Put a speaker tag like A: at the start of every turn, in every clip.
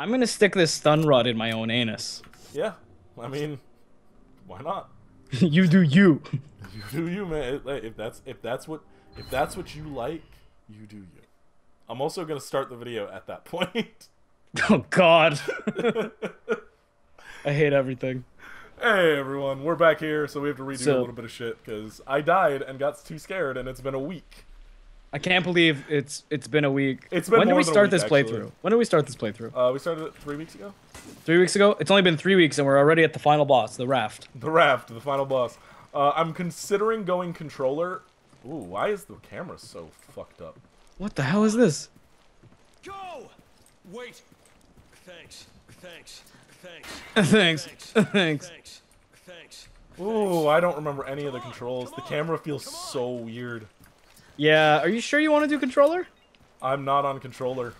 A: I'm gonna stick this stun rod in my own anus.
B: Yeah, I mean, why not?
A: you do you.
B: You do you, man. If that's if that's what if that's what you like, you do you. I'm also gonna start the video at that point.
A: Oh God. I hate everything.
B: Hey everyone, we're back here, so we have to redo
A: So-
B: a little bit of shit because I died and got too scared, and it's been a week.
A: I can't believe it's it's been a week.
B: It's been
A: when did we start
B: week,
A: this playthrough? When did we start this playthrough?
B: Uh, we started it three weeks ago.
A: Three weeks ago. It's only been three weeks, and we're already at the final boss, the raft.
B: The raft, the final boss. Uh, I'm considering going controller. Ooh, why is the camera so fucked up?
A: What the hell is this?
C: Go! Wait. Thanks. Thanks. Thanks.
A: Thanks.
C: Thanks.
A: Thanks.
C: Thanks.
B: Ooh, I don't remember any of the controls. The camera feels so weird.
A: Yeah. Are you sure you want to do controller?
B: I'm not on controller.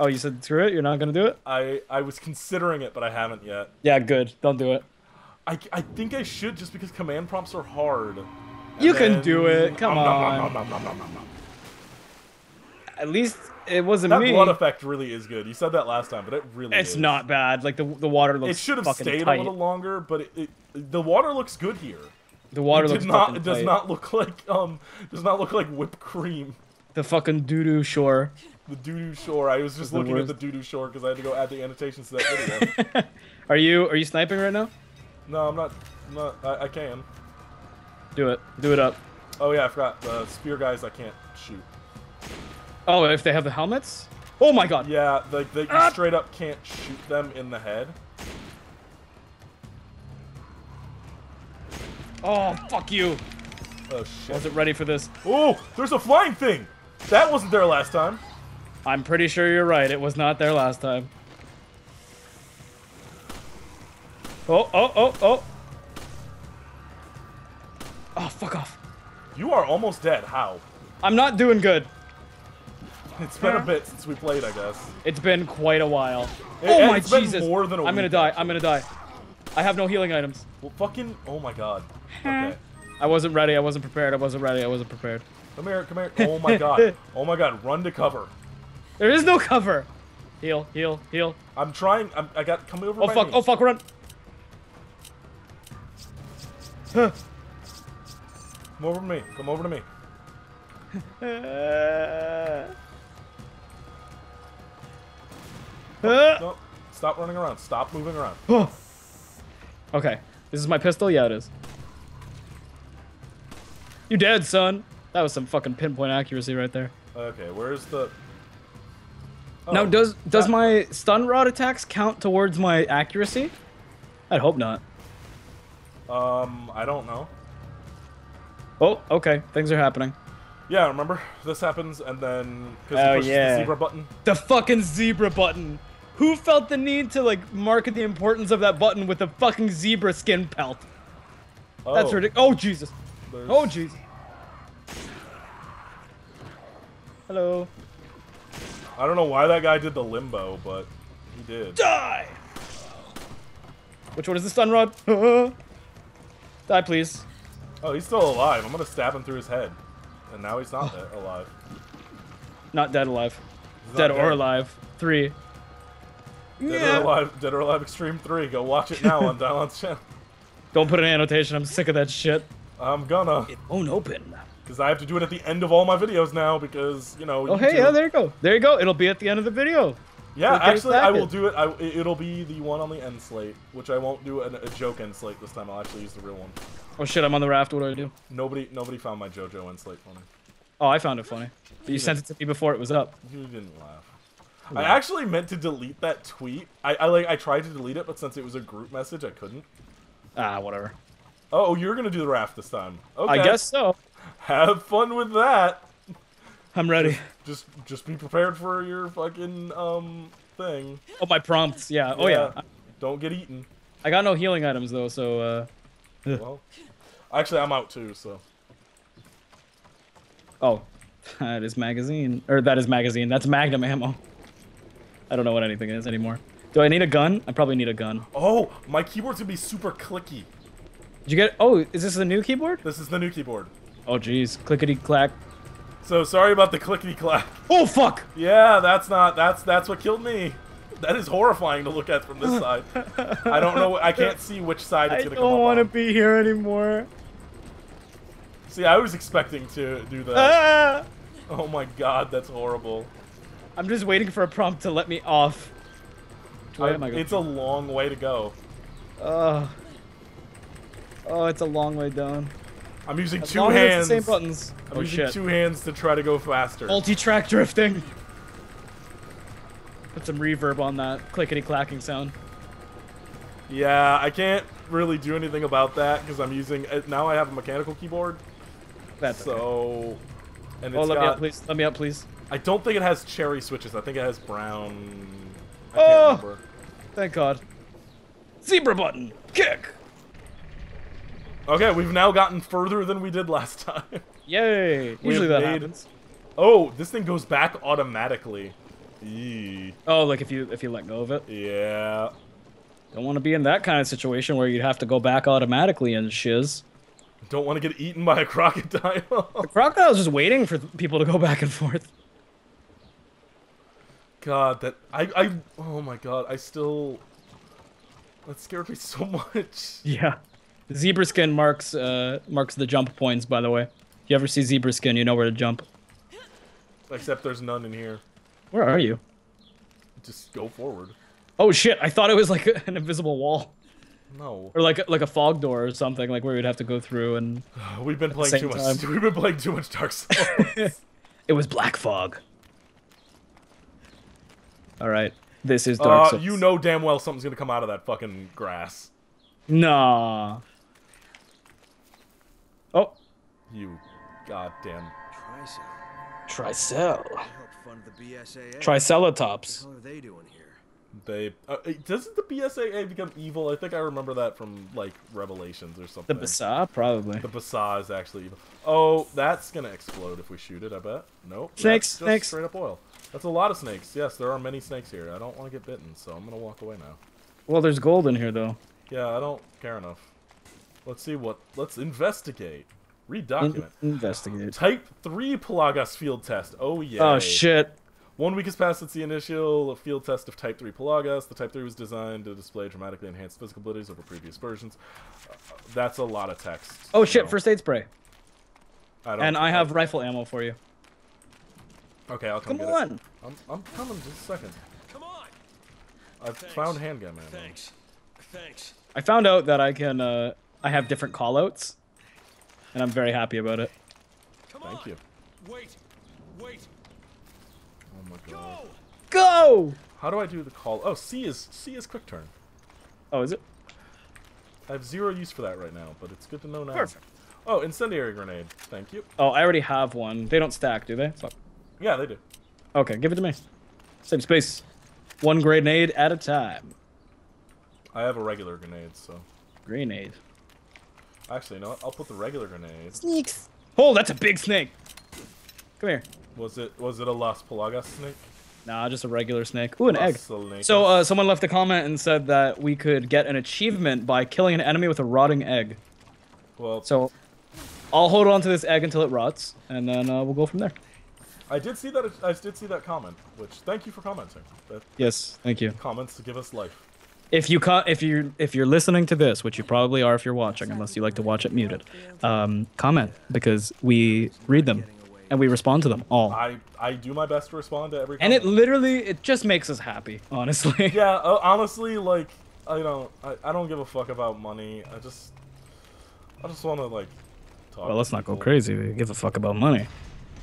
A: Oh, you said screw it. You're not gonna do it.
B: I I was considering it, but I haven't yet.
A: Yeah, good. Don't do it.
B: I, I think I should just because command prompts are hard.
A: You
B: And
A: can
B: then-
A: do it. Come
B: nom,
A: on.
B: nom, nom, nom.
A: At least it wasn't
B: That
A: me.
B: blood effect really is good. You said that last time, but it really
A: It's
B: is.
A: not bad. Like the the water looks.
B: It should have stayed
A: tight.
B: a little longer, but it, it the water looks good here.
A: The water looks
B: not. It does
A: tight.
B: not look like um. Does not look like whipped cream.
A: The fucking doo doo shore.
B: The doo doo shore. I was just
A: the
B: looking at the doo doo shore because I had to go add the annotations to that video.
A: Are you are you sniping right now?
B: no, I'm not. I'm not. I, I can.
A: Do it. Do it up.
B: Oh yeah, I forgot. The spear guys I can't shoot.
A: Oh, if they have the helmets. Oh my god.
B: Yeah, like they,
A: Ah!
B: straight up can't shoot them in the head.
A: Oh fuck you.
B: Oh shit.
A: Wasn't ready for this.
B: Oh, there's a flying thing. That wasn't there last time.
A: I'm pretty sure you're right. It was not there last time. Oh oh oh oh. Oh fuck off.
B: You are almost dead. How?
A: I'm not doing good.
B: It's been a bit since we played, I guess.
A: It's been quite a while.
B: It-
A: oh my
B: it's been
A: Jesus!
B: more than a
A: I'm gonna
B: week,
A: die.
B: actually.
A: I'm gonna die. I have no healing items.
B: Well, fucking. Oh my god. Okay.
A: I wasn't ready. I wasn't prepared. I wasn't ready. I wasn't prepared.
B: Come here. Come here. Oh my god. Oh my god. Run to cover.
A: There is no cover. Heal, heal, heal.
B: I'm trying. I'm, I got. Come over.
A: Oh fuck!
B: me.
A: Oh fuck! Run! Huh.
B: Come over to me. Come over to me.
A: Uh,
B: No. Stop running around. Stop moving around.
A: Okay, this is my pistol. Yeah, it is. You dead, son? That was some fucking pinpoint accuracy right there.
B: Okay. Where's the?
A: now,
B: Oh,
A: does does
B: that-
A: my stun rod attacks count towards my accuracy? I'd hope not.
B: Um. I don't know.
A: Oh, okay. Things are happening.
B: Yeah. Remember this happens, and then because
A: Oh, yeah.
B: the zebra button.
A: The fucking zebra button. Who felt the need to like market the importance of that button with a fucking zebra skin pelt?
B: Oh,
A: That's ridiculous. Oh Jesus.
B: there's-
A: Oh Jesus. Hello.
B: I don't know why that guy did the limbo, but he did.
A: Die. Which one is the stun rod? Die, please.
B: Oh, he's still alive. I'm gonna stab him through his head, and now he's not oh. dead, alive.
A: Not dead, alive.
B: He's
A: Dead
B: not
A: or alive. Three.
B: Dead or alive. Dead or alive. Extreme Three. Go watch it now on Dylon's channel.
A: Don't put an annotation. I'm sick of that shit.
B: I'm gonna,
A: It won't open.
B: because I have to do it at the end of all my videos now, because you know.
A: Oh hey, yeah, there you go. There you go. It'll be at the end of the video.
B: Yeah, actually, I will
A: it.
B: do it. I, it- it'll be the one on the end slate, which I won't do an, a joke end slate this time. I'll actually use the real one.
A: Oh shit, I'm on the raft. What do I do?
B: Nobody, nobody found my JoJo end slate funny.
A: Oh, I found it funny. But you sent it to me before it was up.
B: You didn't laugh. I actually meant to delete that tweet. I, I like I tried to delete it, but since it was a group message, I couldn't.
A: Ah, whatever.
B: Oh, you're gonna do the raft this time. Okay.
A: I guess so.
B: Have fun with that.
A: I'm ready.
B: Just just be prepared for your fucking um thing.
A: Oh, my prompts. Yeah. Oh yeah.
B: Don't get eaten.
A: I got no healing items though, so uh.
B: Well, actually, I'm out too. So
A: Oh, that is magazine, or that is magazine. That's Magnum ammo. I don't know what anything is anymore. Do I need a gun? I probably need a gun.
B: oh, my keyboard's gonna be super clicky.
A: Did you get? Oh, is this the new keyboard?
B: This is the new keyboard.
A: Oh jeez, clickety clack.
B: So sorry about the clickety clack.
A: Oh fuck!
B: Yeah, that's not that's that's what killed me. That is horrifying to look at from this side. I don't know. I can't see which side
A: I
B: it's gonna come
A: don't want to be here anymore.
B: See, I was expecting to do that.
A: Ah!
B: Oh my god, that's horrible.
A: I'm just waiting for a prompt to let me off. Which way
B: I-
A: am I going?
B: it's a long way to go.
A: Ugh. oh, it's a long way down.
B: I'm using
A: As
B: two hands.
A: it's the same buttons.
B: I'm
A: oh
B: using
A: shit.
B: two hands to try to go faster.
A: Multi-track drifting. Put some reverb on that clickety clacking sound.
B: Yeah, I can't really do anything about that because I'm using uh, now. I have a mechanical keyboard,
A: That's okay.
B: so and
A: Oh,
B: it's
A: let me
B: got.
A: out, please. Let me out, please.
B: I don't think it has cherry switches. I think it has brown. I
A: Oh!
B: can't remember.
A: Thank God. Zebra button. Kick.
B: Okay, we've now gotten further than we did last time.
A: Yay. Usually that
B: made-
A: happens.
B: oh, this thing goes back automatically. Eee.
A: Oh, like if you if you let go of it.
B: Yeah.
A: Don't want to be in that kind of situation where you'd have to go back automatically and shiz.
B: Don't want to get eaten by a crocodile.
A: The crocodile's just waiting for people to go back and forth.
B: God, that I I oh my god, I still that scared me so much.
A: Yeah. Zebra skin marks uh marks the jump points, by the way. If you ever see zebra skin, you know where to jump.
B: Except there's none in here.
A: Where are you?
B: Just go forward.
A: Oh shit! I thought it was like an invisible wall,
B: No.
A: or like like a fog door or something, like where you'd have to go through. And
B: We've been playing too much.
A: time.
B: We've been playing too much Dark Souls.
A: it was black fog. All right, this is Dark
B: uh,
A: Souls.
B: you know damn well something's gonna come out of that fucking grass.
A: Nah. Oh,
B: You goddamn.
C: Tricep.
A: Tricell.
C: Help fund the BSAA.
A: Triceratops.
C: What are they doing here?
B: They uh, doesn't the BSAA become evil? I think I remember that from like Revelations or something. The.
A: Basa, probably.
B: The Basa is actually evil. Oh, that's gonna explode if we shoot it. I bet. Nope.
A: Snakes,
B: just
A: snakes.
B: Straight up oil. That's a lot of snakes. Yes, there are many snakes here. I don't want to get bitten, so I'm gonna walk away now.
A: Well, there's gold in here though.
B: Yeah, I don't care enough. Let's see what. Let's investigate. Read
A: In-
B: document.
A: investigate.
B: Type 3 Plagas field test. Oh, yeah.
A: Oh shit.
B: One week has passed since the initial field test of Type 3 Plagas. The Type 3 was designed to display dramatically enhanced physical abilities over previous versions. Uh, that's a lot of text.
A: Oh shit!
B: No,
A: First aid spray.
B: I don't,
A: And I have rifle ammo for you.
B: Okay, I'll come,
A: Come
B: get it.
A: on.
B: I'm, I'm coming just a second.
C: Come on.
B: I've found handgun ammo.
C: Thanks. Thanks.
A: I found out that I can. Uh, I have different callouts, and I'm very happy about it.
C: Come
B: Thank
C: on.
B: you.
C: Wait. Wait. Go.
A: Go!
B: How do I do the call? Oh, C is C is quick turn.
A: Oh, is it?
B: I have zero use for that right now, but it's good to know now.
A: Perfect.
B: Oh, incendiary grenade. Thank you.
A: Oh, I already have one. They don't stack, do they? Fuck.
B: Yeah, they do.
A: Okay, give it to me. Same space. One grenade at a time.
B: I have a regular grenade, so
A: Grenade.
B: actually, you know what? I'll put the regular grenade.
A: Sneaks. Oh, that's a big snake. Come here.
B: Was it was it a Las Plagas snake?
A: Nah, just a regular snake. Ooh, an egg.
B: Snake.
A: So, uh, someone left a comment and said that we could get an achievement by killing an enemy with a rotting egg.
B: well,
A: So, I'll hold on to this egg until it rots, and then uh, we'll go from there.
B: I did see that. I did see that comment. Which thank you for commenting. That
A: Yes, thank you.
B: comments to give us life.
A: If you if you if you're listening to this, which you probably are if you're watching, unless you like to watch it muted, um, comment because we read them and we respond to them all.
B: I I do my best to respond to every.
A: And it literally it just makes us happy, honestly.
B: Yeah, uh, honestly, like I don't I, I don't give a fuck about money. I just I just want to like talk.
A: Well, let's not go crazy. We give a fuck about money.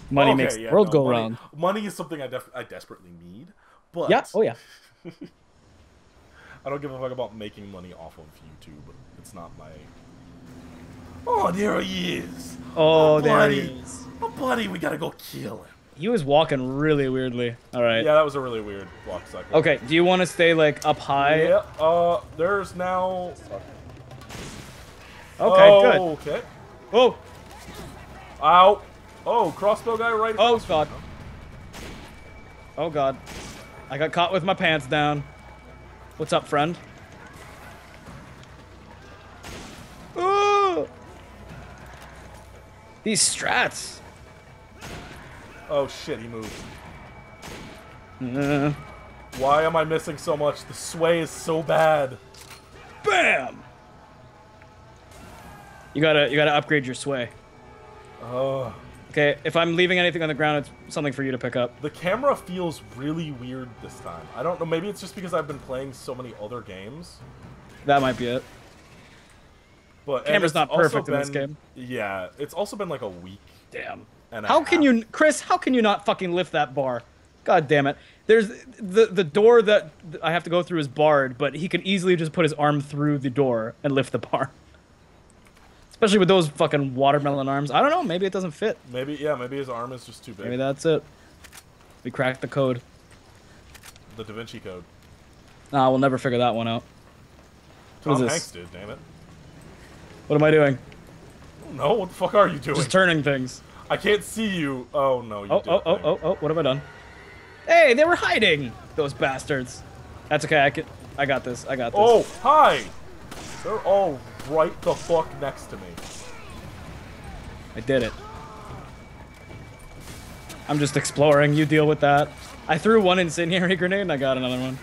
A: Money
B: Okay,
A: makes the world
B: no,
A: go
B: money,
A: round.
B: Money is something I def- I desperately need, but
A: Yeah. Oh yeah.
B: I don't give a fuck about making money off of YouTube. It's not my. Oh, there he is.
A: Oh, there
B: buddy.
A: he is.
B: Oh, buddy, we gotta go kill him.
A: He was walking really weirdly. All right.
B: Yeah, that was a really weird walk cycle.
A: Okay. Do you want to stay like up high?
B: Yeah. Uh, there's now.
A: Okay.
B: oh,
A: Good.
B: Okay.
A: Oh.
B: Ow. Oh, crossbow guy right.
A: Oh god.
B: from.
A: Oh god. I got caught with my pants down. What's up, friend? Ooh! These strats.
B: Oh shit, he moved.
A: Uh,
B: Why am I missing so much? The sway is so bad.
A: bam. You gotta you gotta upgrade your sway.
B: Ugh.
A: Okay, if I'm leaving anything on the ground, it's something for you to pick up.
B: The camera feels really weird this time. I don't know, maybe it's just because I've been playing so many other games.
A: That might be it.
B: But and
A: Camera's not
B: also
A: perfect in this game.
B: Yeah, it's also been like a week.
A: Damn.
B: And
A: How can
B: half.
A: you, Chris? How can you not fucking lift that bar? God damn it! There's the the door that I have to go through is barred, but he can easily just put his arm through the door and lift the bar. Especially with those fucking watermelon arms. I don't know. Maybe it doesn't fit.
B: Maybe yeah, maybe his arm is just too big.
A: Maybe that's it. We cracked the code.
B: the Da Vinci Code.
A: Nah, we'll never figure that one out. What is
B: Tom
A: this?
B: Hanks did, damn it.
A: What am I doing?
B: No, what the fuck are you doing?
A: Just turning things.
B: I can't see you. Oh no, you
A: Oh, oh, oh, oh, oh, what have I done? Hey, they were hiding! Those bastards. That's okay, I can I got this, I got this.
B: Oh, hi! They're all right the fuck next to me.
A: I did it. I'm just exploring, you deal with that. I threw one incendiary grenade and I got another one.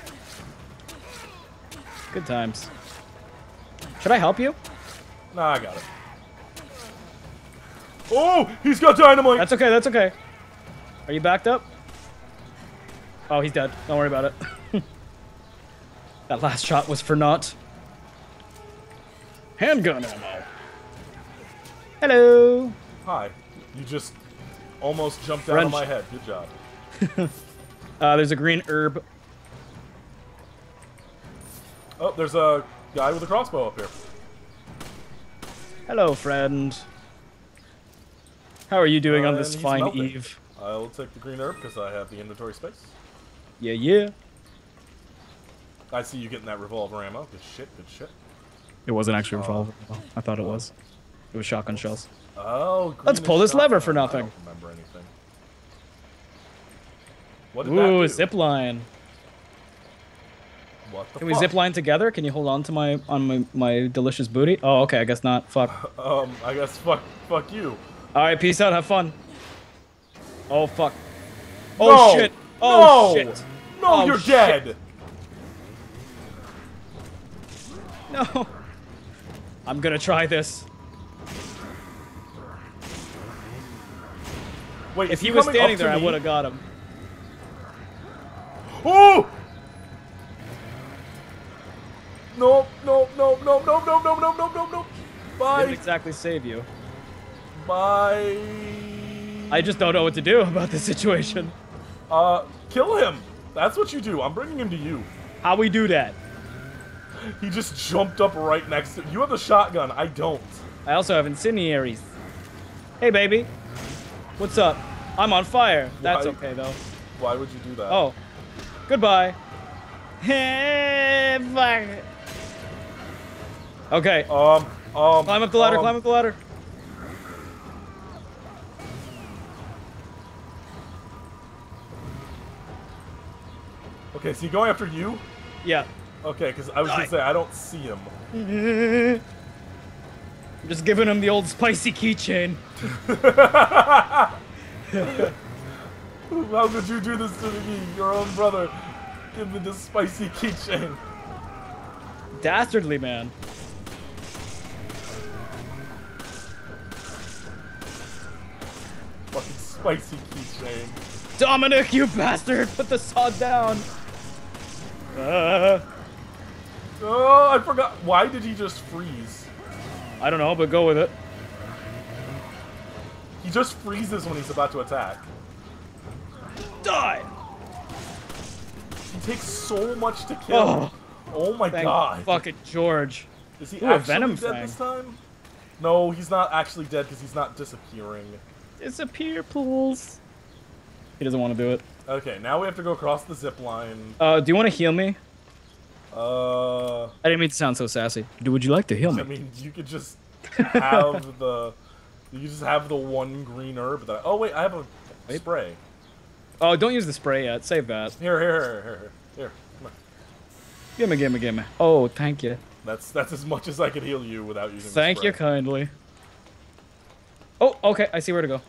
A: Good times. Should I help you?
B: Nah, I got it. Oh, he's got dynamite!
A: That's okay, that's okay. Are you backed up? Oh, he's dead. Don't worry about it. that last shot was for naught. Handgun ammo. Hello.
B: Hi. You just almost jumped out of my head. Good job.
A: Uh, there's a green herb.
B: Oh, there's a guy with a crossbow up here.
A: Hello, friend. How are you doing on
B: Uh,
A: this fine
B: melting.
A: eve?
B: I'll take the green herb because I have the inventory space.
A: Yeah, yeah.
B: I see you getting that revolver ammo. Good shit, good shit.
A: It wasn't actually a revolver. I thought it was. It was shotgun shells.
B: Oh,
A: Let's pull this lever for nothing.
B: I don't remember anything. What did that
A: Ooh,
B: do?
A: zip line.
B: What the
A: Can we
B: fuck?
A: zip line together? Can you hold on to my on my, my delicious booty? Oh, okay. I guess not. Fuck.
B: Um, I guess fuck, fuck you.
A: All right, peace out. Have fun. Oh fuck. Oh
B: No!
A: shit. Oh
B: no!
A: shit.
B: No,
A: Oh,
B: you're
A: shit.
B: dead.
A: No. I'm gonna try this.
B: Wait,
A: If he was standing there, I would have got him.
B: Oh! No, no, no, no, no, no, no, no, no, no, no.
A: Didn't exactly save you.
B: Bye.
A: I just don't know what to do about this situation.
B: Uh, kill him. That's what you do. I'm bringing him to you.
A: How we do that?
B: He just jumped up right next to you. Have the shotgun. I don't.
A: I also have incendiaries. Hey, baby. What's up? I'm on fire. That's
B: Why-
A: okay, though.
B: Why would you do that?
A: Oh. Goodbye. Hey, fuck. Okay.
B: Um. Um.
A: Climb up the ladder,
B: um,
A: climb up the ladder.
B: Okay, so you going after you?
A: Yeah.
B: Okay, because I was
A: Die.
B: gonna say I don't see him.
A: I'm just giving him the old spicy keychain.
B: How could you do this to me, your own brother? Give me this spicy keychain.
A: Dastardly, man.
B: Spicy keychain.
A: Dominic, you bastard! Put the saw down. Uh,
B: Oh, I forgot. Why did he just freeze?
A: I don't know, but go with it.
B: He just freezes when he's about to attack.
A: Die!
B: He takes so much to kill.
A: Oh,
B: Oh, my
A: thank
B: god.
A: fucking George.
B: Is he
A: Ooh,
B: actually
A: Venom
B: dead this time? No, he's not actually dead because he's not disappearing.
A: Disappear, pools. He doesn't want to do it.
B: Okay, now we have to go across the zip line.
A: Uh, do you want to heal me?
B: Uh,
A: I didn't mean to sound so sassy. Do would you like to heal me?
B: I mean, you could just have the, you just have the one green herb that. oh wait, I have a
A: Wait.
B: spray.
A: Oh, don't use the spray yet. Save that.
B: Here, here, here, here, here. Here, come on.
A: Gimme, gimme, gimme. Oh, thank you.
B: That's that's as much as I could heal you without using. the
A: Thank you kindly. Oh, okay. I see where to go.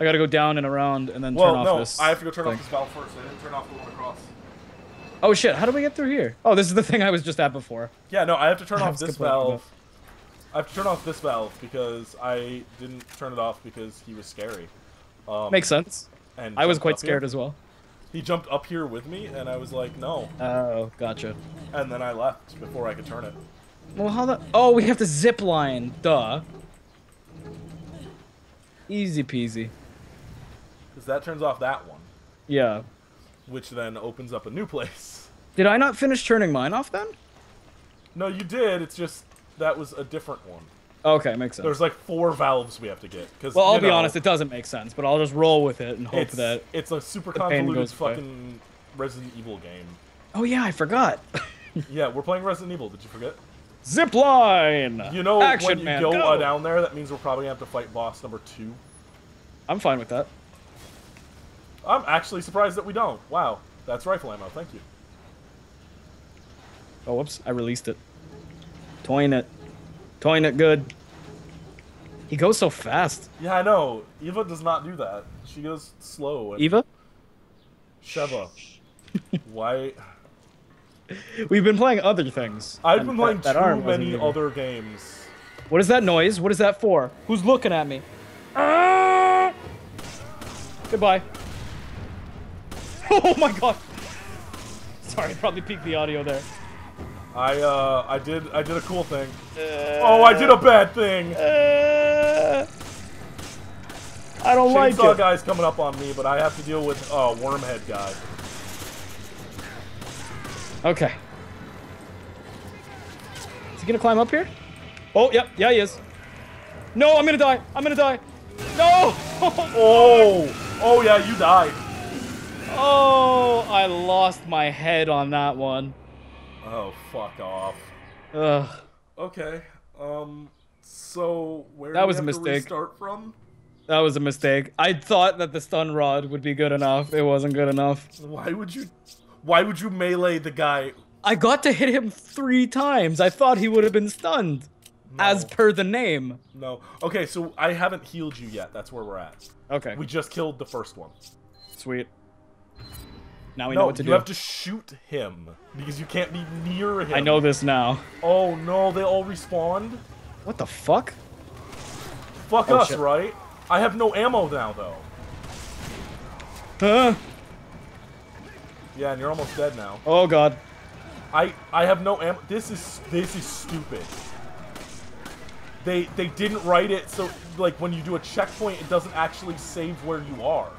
A: I gotta go down and around and then
B: Well,
A: turn off
B: no,
A: this.
B: I have to go turn
A: thing.
B: off this valve first. I didn't turn off the one across.
A: Oh shit! How do we get through here? Oh, this is the thing I was just at before.
B: Yeah, no, I have to turn off this valve. I have to turn off this valve because I didn't turn it off because he was scary. Um,
A: Makes sense.
B: and
A: I was quite scared
B: here.
A: as well.
B: He jumped up here with me, and I was like, no.
A: Oh, gotcha.
B: And then I left before I could turn it.
A: Well, how the? Oh, we have to zip line. Duh. Easy peasy.
B: Because that turns off that one,
A: Yeah.
B: which then opens up a new place.
A: Did I not finish turning mine off then?
B: No, you did. It's just that was a different one.
A: Okay, makes sense.
B: There's like four valves we have to get. Cause,
A: well, I'll be
B: know,
A: honest, it doesn't make sense, but I'll just roll with it and hope
B: it's,
A: that.
B: it's a super convoluted
A: away.
B: fucking Resident Evil game.
A: Oh yeah, I forgot.
B: Yeah, we're playing Resident Evil. Did you forget?
A: Zip line.
B: You know,
A: Action
B: when you
A: man,
B: go,
A: go.
B: Uh, down there, that means we're probably gonna have to fight boss number two.
A: I'm fine with that.
B: I'm actually surprised that we don't. Wow, that's rifle ammo. Thank you.
A: Oh, whoops! I released it. Toying it, toying it good. He goes so fast.
B: Yeah, I know. Eva does not do that. She goes slow. And
A: Eva,
B: Sheva. Why?
A: we've been playing other things.
B: I've been playing
A: that
B: too many other games.
A: What is that noise? What is that for? Who's looking at me? Ah! Goodbye. Oh my god. Sorry, I probably peaked the audio there.
B: I uh, I did I did a cool thing. oh, I did a bad thing.
A: Uh, I don't like
B: Chainsaw
A: it.
B: guy's coming up on me, but I have to deal with uh, Wormhead guy.
A: Okay. Is he gonna climb up here? Oh, yep, yeah, he is. No, I'm gonna die. I'm gonna die. No!
B: Oh, oh yeah, you died.
A: Oh, I lost my head on that one.
B: Oh, fuck off.
A: Ugh.
B: Okay. Um. So where
A: That was a mistake.
B: restart from?
A: That was a mistake. I thought that the stun rod would be good enough. It wasn't good enough.
B: Why would you? Why would you melee the guy?
A: I got to hit him three times. I thought he would have been stunned. As per the name.
B: No. Okay, so I haven't healed you yet. That's where we're at.
A: Okay,
B: We just killed the first one.
A: sweet. Now we know what to
B: you
A: do.
B: You have to shoot him because you can't be near him.
A: I know this now.
B: Oh no, they all respawned.
A: What the fuck?
B: Fuck
A: Oh,
B: us,
A: shit.
B: right? I have no ammo now though.
A: Huh?
B: Yeah, and you're almost dead now.
A: Oh god.
B: I I have no ammo. This is this is stupid. They they didn't write it so like when you do a checkpoint, it doesn't actually save where you are.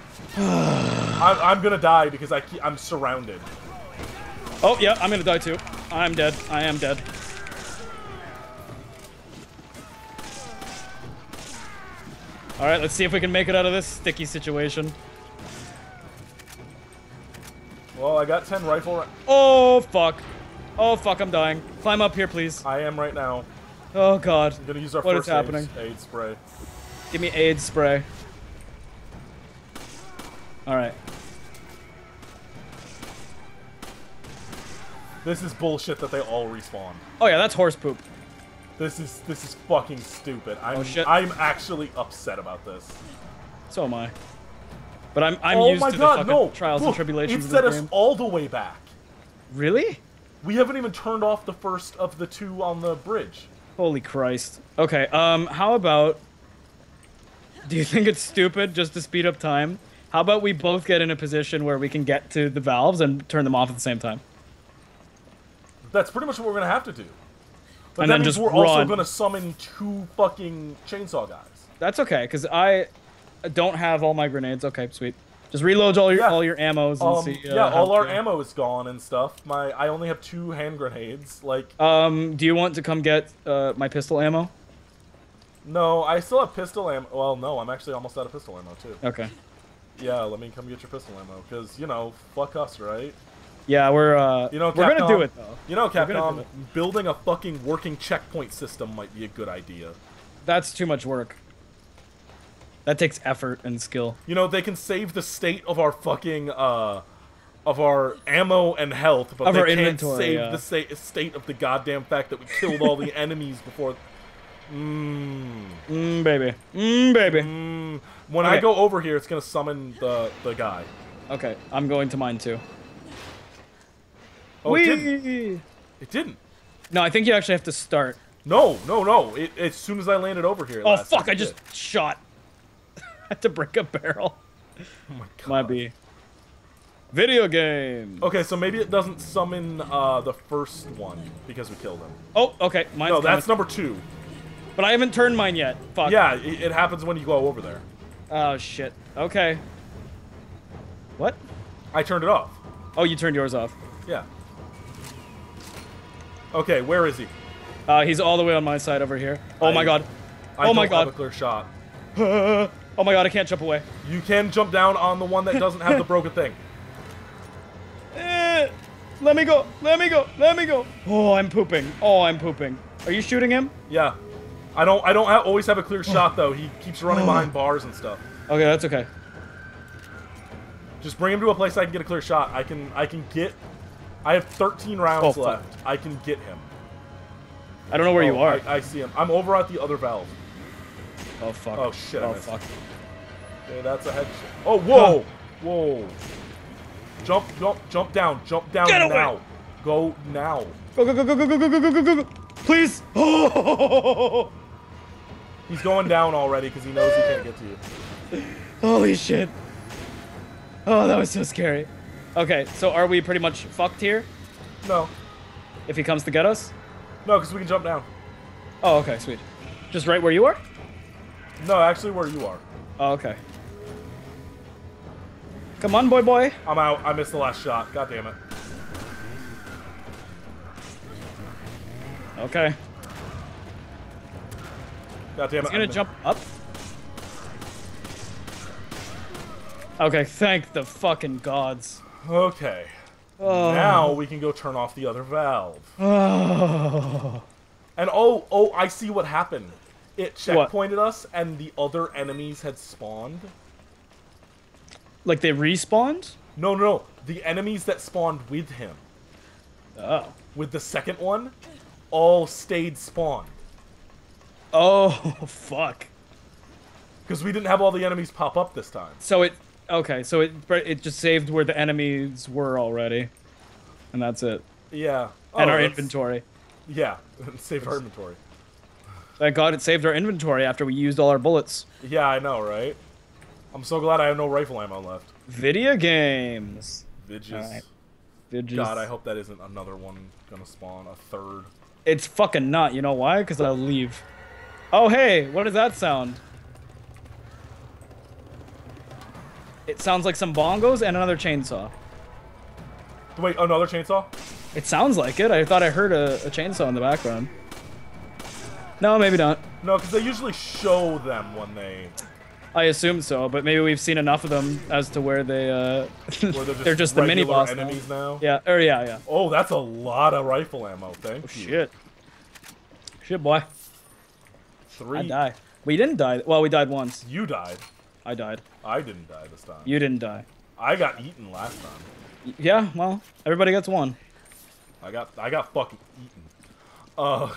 B: I'm, I'm gonna die because I keep, I'm surrounded.
A: Oh yeah, I'm gonna die too. I'm dead. I am dead. All right, let's see if we can make it out of this sticky situation.
B: Well, I got 10 rifle. Ra-
A: Oh fuck. Oh fuck, I'm dying. Climb up here, please.
B: I am right now.
A: Oh god.
B: I'm gonna use our
A: What
B: first
A: is happening?
B: aid, aid spray.
A: Give me aid spray. All right.
B: This is bullshit that they all respawn.
A: Oh yeah, that's horse poop.
B: This is this is fucking stupid. I'm
A: Oh, shit.
B: I'm actually upset about this.
A: So am I. But I'm I'm
B: oh
A: used
B: my
A: to
B: god,
A: the fucking
B: no!
A: trials
B: Look,
A: and tribulations
B: It
A: of
B: set us
A: game.
B: all the way back.
A: Really?
B: We haven't even turned off the first of the two on the bridge.
A: Holy Christ. Okay, um, how about... Do you think it's stupid just to speed up time? How about we both get in a position where we can get to the valves and turn them off at the same time?
B: That's pretty much what we're gonna have to do. But
A: And
B: that
A: then
B: means
A: just
B: we're also gonna summon two fucking chainsaw guys.
A: That's okay, because I don't have all my grenades. Okay, sweet. Just reload all your
B: Yeah.
A: all your ammos and
B: Um,
A: see. Uh,
B: yeah, all our ammo is gone and stuff. My I only have two hand grenades. Like,
A: Um, do you want to come get uh, my pistol ammo?
B: no, I still have pistol ammo. Well, no, I'm actually almost out of pistol ammo too.
A: Okay.
B: Yeah, let me come get your pistol ammo, because you know, fuck us, right?
A: Yeah, we're uh,
B: You know, Capcom,
A: we're gonna do it though.
B: You know,
A: We're gonna do
B: Capcom, building a fucking working checkpoint system might be a good idea.
A: That's too much work. That takes effort and skill.
B: You know, they can save the state of our fucking uh of our ammo and health, but
A: Of
B: they can't save
A: yeah.
B: the sa- state of the goddamn fact that we killed all the enemies before. Mmm.
A: Mmm, baby. Mmm, baby.
B: Mm. When I go over here, it's gonna summon the the guy.
A: Okay, I'm going to mine too.
B: Oh, it didn't. It didn't.
A: No, I think you actually have to start.
B: No, no, no. It, as soon as I landed over here.
A: Oh fuck! I just
B: did.
A: shot. Had to break a barrel.
B: Oh my god.
A: Might be. Video game.
B: Okay, so maybe it doesn't summon uh, the first one because we killed him.
A: Oh, okay. Mine's
B: No, that's
A: coming.
B: number two.
A: But I haven't turned mine yet. Fuck.
B: Yeah, it, it happens when you go over there.
A: Oh shit. Okay. What?
B: I turned it off.
A: Oh, you turned yours off.
B: Yeah. Okay, where is he?
A: Uh, he's all the way on my side over here. Oh my god.
B: I
A: Oh my
B: don't have
A: God.
B: a clear shot.
A: oh my god, I can't jump away.
B: You can jump down on the one that doesn't have the broken thing.
A: Eh, let me go. Let me go. Let me go. Oh, I'm pooping. Oh, I'm pooping. Are you shooting him?
B: Yeah. I don't. I don't always have a clear shot though. He keeps running behind bars and stuff.
A: Okay, that's okay.
B: Just bring him to a place I can get a clear shot. I can. I can get. I have 13 rounds
A: Oh, fuck.
B: left. I can get him.
A: I don't know where you
B: Oh,
A: are.
B: I, I see him. I'm over at the other valve.
A: oh fuck.
B: Oh, shit,
A: Oh fuck.
B: Okay, that's a head. Oh, whoa, whoa! Jump, jump, jump down, jump down
A: Get away!
B: now. Go now.
A: Go go go go go go go go go go go go. Please. Oh.
B: He's going down already because he knows he can't get to you.
A: Holy shit. Oh, that was so scary. Okay, so are we pretty much fucked here?
B: No,
A: If he comes to get us?
B: no, because we can jump down.
A: Oh, okay, sweet. Just right where you are?
B: No, actually, where you are.
A: Oh, okay. Come on, boy, boy.
B: I'm out. I missed the last shot. God damn it.
A: Okay.
B: God damn it.
A: He's gonna jump up. Okay, thank the fucking gods.
B: Okay.
A: Oh.
B: Now we can go turn off the other valve.
A: Oh.
B: And oh, oh, I see what happened. It
A: What?
B: checkpointed us, and the other enemies had spawned.
A: Like they respawned?
B: No, no, no. The enemies that spawned with him,
A: Oh.
B: with the second one, all stayed spawned.
A: Oh, fuck.
B: Because we didn't have all the enemies pop up this time.
A: So it okay, so it it just saved where the enemies were already. And that's it.
B: Yeah.
A: and
B: Oh,
A: our inventory.
B: Yeah. Saved our inventory.
A: Thank God it saved our inventory after we used all our bullets.
B: Yeah, I know, right? I'm so glad I have no rifle ammo left.
A: Video games.
B: Vidges.
A: Alright. Vidges.
B: God, I hope that isn't another one gonna spawn. A third.
A: It's fucking not. You know why? Because I'll leave. Oh, hey, what does that sound? It sounds like some bongos and another chainsaw.
B: Wait, another chainsaw?
A: It sounds like it. I thought I heard a, a chainsaw in the background. No, maybe not.
B: No, because they usually show them when they.
A: I assume so, but maybe we've seen enough of them as to where they uh
B: Where they're just,
A: they're just the mini boss now.
B: enemies now.
A: Yeah, or yeah, yeah.
B: Oh, that's a lot of rifle ammo. Thank you.
A: Shit. Shit, boy.
B: Three.
A: I die. We didn't die. Well, we died once.
B: You died.
A: I died.
B: I didn't die this time.
A: You didn't die.
B: I got eaten last time.
A: Yeah, well, everybody gets one.
B: I got I got fucking eaten. Uh,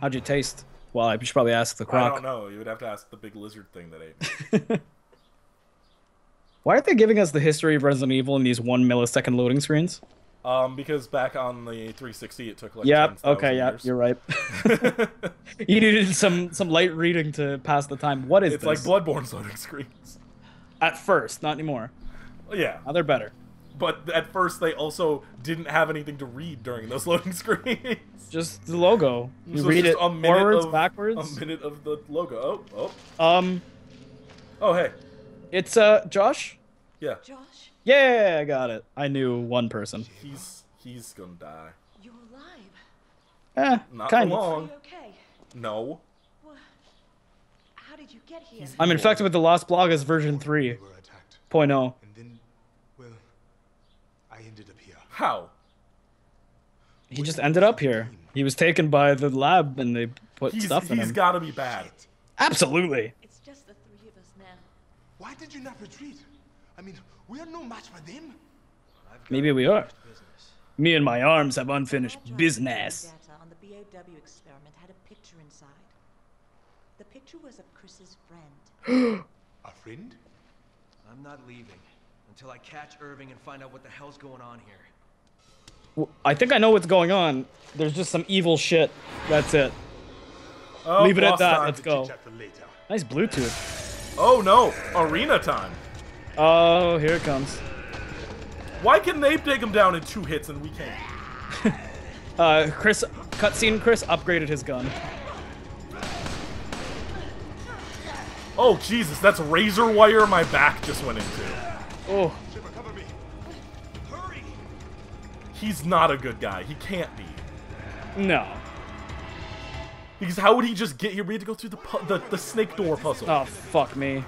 A: How'd you taste? Well, I should probably ask the croc.
B: I don't know. You would have to ask the big lizard thing that ate me.
A: Why aren't they giving us the history of Resident Evil in these one millisecond loading screens?
B: um, because back on the 360, it took like.
A: Yep. Okay. Yeah. You're right. you needed some some light reading to pass the time. What is
B: It's
A: this?
B: like Bloodborne's loading screens.
A: At first, not anymore.
B: Yeah,
A: Now they're better.
B: But at first they also didn't have anything to read during those loading screens.
A: Just the logo. You
B: So
A: read it
B: a minute
A: forwards,
B: of-
A: backwards.
B: A minute of the logo. Oh, oh.
A: Um,
B: oh, hey,
A: it's uh Josh.
B: yeah,
D: Josh,
A: Yeah, I got it. I knew one person.
B: he's he's gonna die.
D: you're alive.
A: Eh,
B: Not
A: kind
B: for long.
D: okay?
B: No.
D: What? How did you get here?
B: He's-
A: I'm infected with the Las Plagas version 3.0.
E: We were attacked. And then, well, I ended up here.
B: How?
A: He just ended up here. He was taken by the lab and they put
B: He's
A: stuff in
B: he's
A: him.
B: He's got to be bad.
A: Absolutely.
D: It's just the three of us now.
E: Why did you not retreat? I mean, we are no match for them.
A: Maybe we are. Me and my arms have unfinished
D: Our job is to
A: business.
D: Data on the BOW experiment had a picture inside. The picture was of Chris's friend.
E: A friend?
C: I'm not leaving until I catch Irving and find out what the hell's going on here.
A: I think I know what's going on. There's just some evil shit. That's it.
B: Oh,
A: Leave it at that. Let's go. Nice Bluetooth.
B: Oh no, arena time.
A: Oh, here it comes.
B: Why can they take him down in two hits and we can't?
A: Uh, Chris, cutscene. Chris upgraded his gun.
B: Oh Jesus, that's razor wire my back just went into.
A: Oh,
B: He's not a good guy. He can't be.
A: no.
B: Because how would he just get here? We had to go through the pu- the, the snake door puzzle.
A: Oh, fuck me.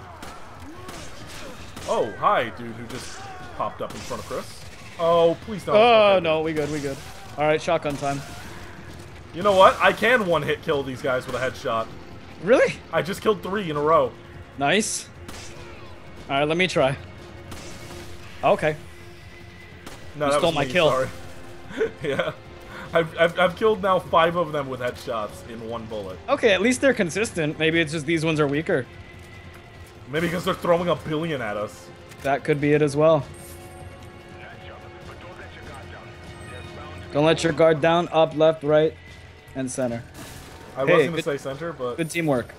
B: Oh, hi, dude who just popped up in front of Chris. Oh, please don't.
A: Oh,
B: Okay.
A: no, we good, we good. All right, shotgun time.
B: You know what? I can one hit kill these guys with a headshot.
A: Really?
B: I just killed three in a row.
A: Nice. All right, let me try. Okay.
B: No,
A: You stole my
B: me,
A: kill.
B: Sorry. yeah. I've, I've, I've killed now five of them with headshots in one bullet.
A: Okay, at least they're consistent. Maybe it's just these ones are weaker.
B: Maybe because they're throwing a billion at us.
A: That could be it as well. Don't let your guard down. Up, left, right, and center.
B: I
A: Hey,
B: was going to say center, but
A: Good teamwork.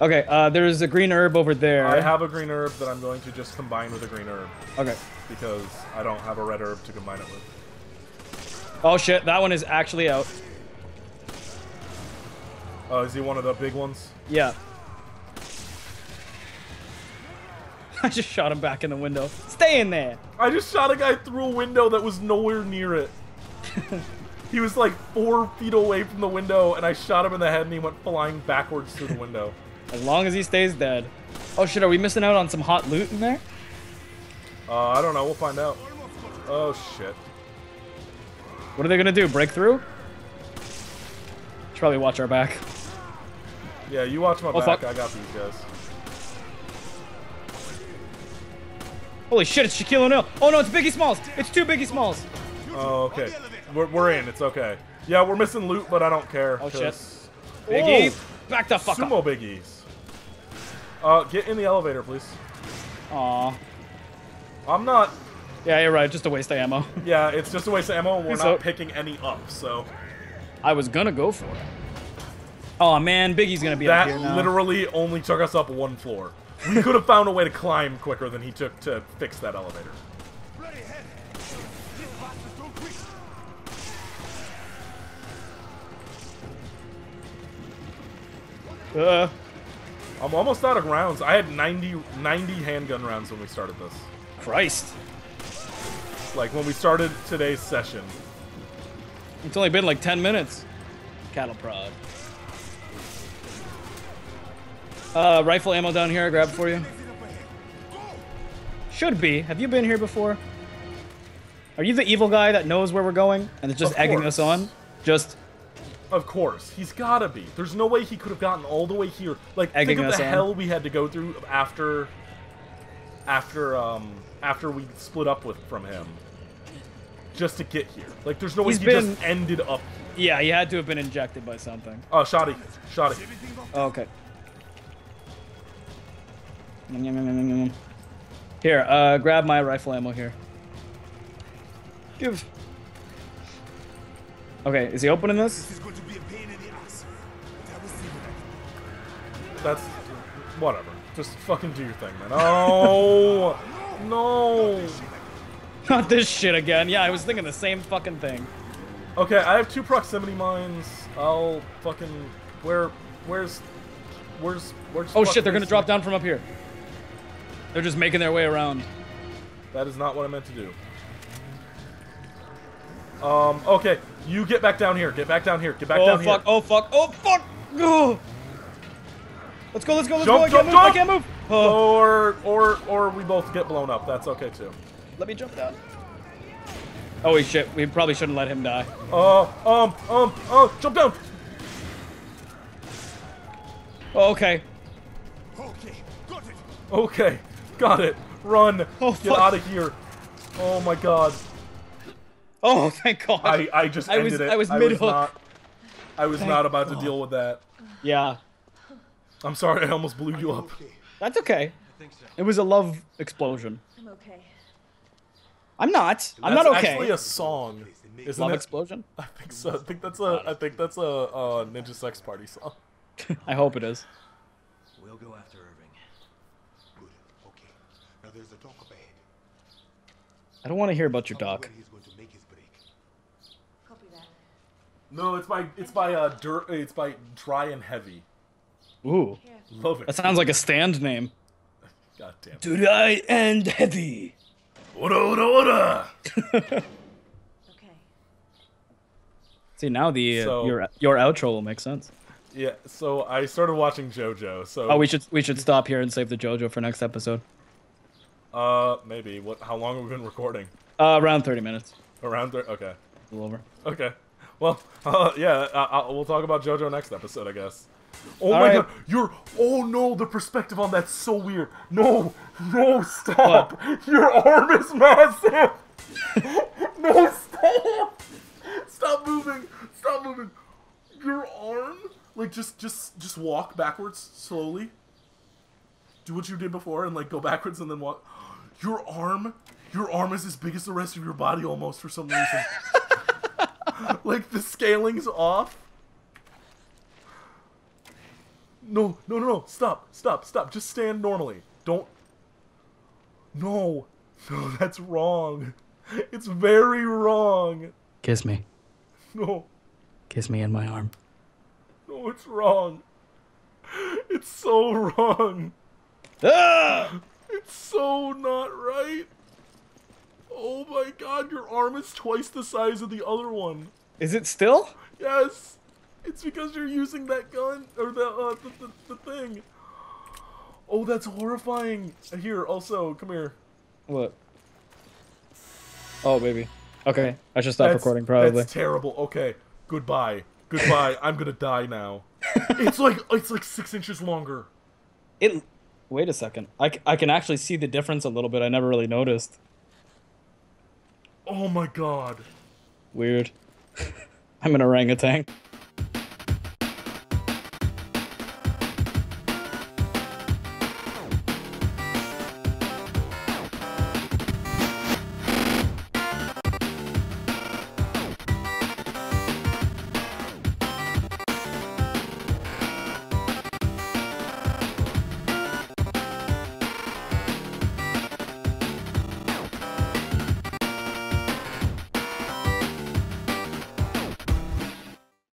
A: Okay, uh, there's a green herb over there.
B: I have a green herb that I'm going to just combine with a green herb
A: Okay.
B: because I don't have a red herb to combine it with.
A: Oh shit, that one is actually out.
B: Oh, is he one of the big ones?
A: Yeah. I just shot him back in the window. Stay in there.
B: I just shot a guy through a window that was nowhere near it. he was like four feet away from the window, and I shot him in the head, and he went flying backwards through the window.
A: As long as he stays dead. Oh shit, are we missing out on some hot loot in there?
B: Uh, I don't know. We'll find out. Oh shit.
A: What are they gonna do? Break through? Should probably watch our back.
B: Yeah, you watch my
A: Oh,
B: back.
A: fuck.
B: I got these guys.
A: Holy shit, it's Shaquille O'Neal. Oh no, it's Biggie Smalls. It's two Biggie Smalls.
B: Oh, okay. We're, we're in. It's okay. Yeah, we're missing loot, but I don't care.
A: Oh, shit. Biggie,
B: Oh,
A: back the fuck
B: sumo
A: up.
B: biggies. Uh, get in the elevator, please.
A: Aw.
B: I'm not.
A: Yeah, you're right. Just a waste of ammo.
B: Yeah, it's just a waste of ammo, and we're
A: He's
B: not
A: up.
B: picking any up. So
A: I was gonna go for it. Oh man, Biggie's gonna be up
B: that
A: here now.
B: literally only took us up one floor. We could have found a way to climb quicker than he took to fix that elevator.
E: Bloody head. These bastards don't quit.
A: Uh,
B: I'm almost out of rounds. I had 90, 90 handgun rounds when we started this.
A: Christ.
B: Like when we started today's session.
A: It's only been like 10 minutes. Cattle prod. Uh, rifle ammo down here. I grab for you. Should be. Have you been here before? Are you the evil guy that knows where we're going and is just
B: Of
A: egging us on? Just
B: Of course, he's gotta be. There's no way he could have gotten all the way here. Like,
A: Egging
B: think of the
A: on.
B: hell we had to go through after, after, um, after we split up with from him, just to get here. Like, there's no way
A: He's
B: he
A: been-
B: just ended up.
A: yeah, he had to have been injected by something.
B: Oh, shoddy, shoddy.
A: Oh, okay. Here, uh, grab my rifle ammo here. Give. Okay, is he opening this?
E: This is going to be a pain in the ass. But I will see what I
B: That's whatever. Just fucking do your thing, man. Oh no.
A: Not this shit again. Yeah, I was thinking the same fucking thing.
B: Okay, I have two proximity mines. I'll fucking where? Where's? Where's? Where's?
A: Oh shit, they're gonna
B: fuck-
A: drop down from up here. They're just making their way around.
B: That is not what I meant to do. Um, okay, you get back down here. Get back down here. Get back
A: Oh
B: down
A: fuck,
B: here.
A: oh fuck, oh fuck! Ugh. Let's go, let's go, let's
B: Jump,
A: go! I
B: jump,
A: can't move, I can't move! Oh,
B: Or, or, or we both get blown up. That's okay too.
A: Let me jump down. Holy shit, we probably shouldn't let him die.
B: Uh, um, um, uh, jump down.
A: Oh, okay.
E: Okay, got it.
B: Okay, got it. Run.
A: Oh,
B: get
A: fuck.
B: out of here. Oh my god.
A: Oh, thank God.
B: I, I just
A: I
B: ended
A: was-
B: it.
A: I was mid-hook.
B: not- I was not about to deal with that.
A: Yeah,
B: I'm sorry, I almost blew you up.
E: Okay.
A: that's okay.
C: I think so.
A: It was a love explosion.
D: I'm okay.
A: I'm not. I'm
B: That's
A: not okay.
B: actually a song, isn't
A: love
B: it?
A: explosion.
B: I think so. I think that's a. I think that's a, uh Ninja Sex Party song.
A: I hope it is.
C: We'll go after Irving.
E: Good. Okay. Now there's a dock up ahead.
A: I don't want to hear about your
E: Tell me
A: doc.
E: he's going to make his break.
D: Copy that.
B: No, it's by it's by uh dirt. It's by Dry and Heavy.
A: Ooh,
B: Love it.
A: that sounds like a stand name.
B: God damn. it.
A: Dry and heavy.
B: Oda oda oda.
D: Okay.
A: See now the uh,
B: So-
A: your your outro will make sense.
B: Yeah. So I started watching JoJo. So
A: Oh, we should we should stop here and save the JoJo for next episode.
B: uh maybe what? How long have we been recording?
A: Uh, around thirty minutes.
B: Around there. Okay.
A: A little over.
B: Okay. Well, uh, yeah, uh, uh, we'll talk about JoJo next episode, I guess. Oh
A: All
B: my
A: right.
B: god, you're. Oh no, the perspective on that's so weird. No, no, stop. Your arm is massive. no, stop. Stop moving. Stop moving. Your arm, like just, just, just walk backwards slowly. Do what you did before and like go backwards and then walk. Your arm, your arm is as big as the rest of your body almost for some reason. like the scaling's off. No, no, no, no! Stop, stop, stop! Just stand normally. Don't. No, no, that's wrong. It's very wrong.
A: Kiss me.
B: No,
A: Kiss me in my arm.
B: no, it's wrong. It's so wrong.
A: Ah!
B: It's so not right. Oh my god, your arm is twice the size of the other one.
A: Is it still?
B: Yes, it's because you're using that gun or the uh, the, the, the thing. Oh, that's horrifying. Here, also, come here.
A: What? Oh, baby. Okay, I should stop
B: That's-
A: recording probably.
B: That's terrible. Okay, goodbye. Goodbye. I'm gonna die now. It's like it's like six inches longer.
A: It. Wait a second. I, I can actually see the difference a little bit. I never really noticed.
B: Oh my god.
A: Weird. I'm an orangutan.